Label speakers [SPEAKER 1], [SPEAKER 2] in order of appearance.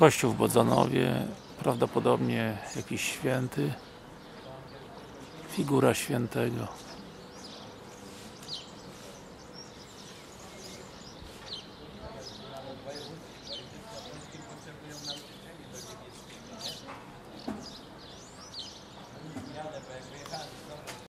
[SPEAKER 1] Kościół w Bodzanowie, prawdopodobnie jakiś święty, figura świętego.